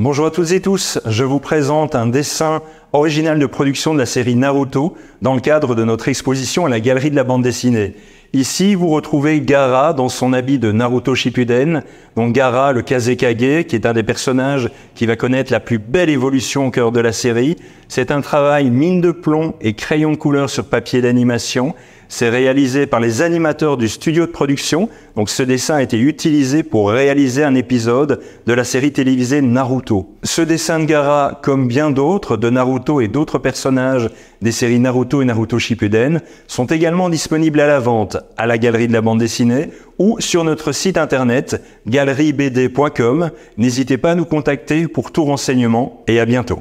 Bonjour à toutes et tous, je vous présente un dessin original de production de la série Naruto dans le cadre de notre exposition à la Galerie de la bande dessinée. Ici, vous retrouvez Gara dans son habit de Naruto Shippuden, donc Gara, le Kazekage, qui est un des personnages qui va connaître la plus belle évolution au cœur de la série. C'est un travail mine de plomb et crayon de couleur sur papier d'animation. C'est réalisé par les animateurs du studio de production. Donc ce dessin a été utilisé pour réaliser un épisode de la série télévisée Naruto. Ce dessin de Gara, comme bien d'autres de Naruto et d'autres personnages des séries Naruto et Naruto Shippuden, sont également disponibles à la vente à la galerie de la bande dessinée ou sur notre site internet galeriebd.com. N'hésitez pas à nous contacter pour tout renseignement et à bientôt.